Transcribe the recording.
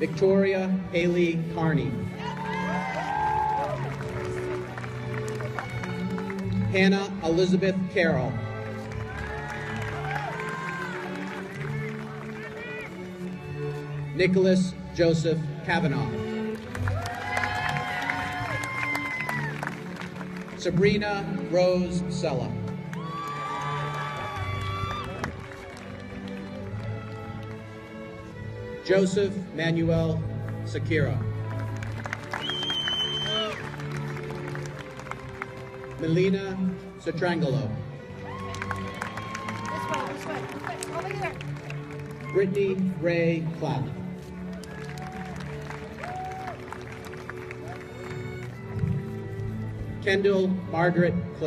Victoria Haley Carney. Hannah Elizabeth Carroll. Nicholas Joseph Kavanaugh. Sabrina Rose Sella. Joseph Manuel Sakira. Melina Sotrangelo. This way, this way, this way. Over here. Brittany Ray Clapp. Kendall Margaret Cl-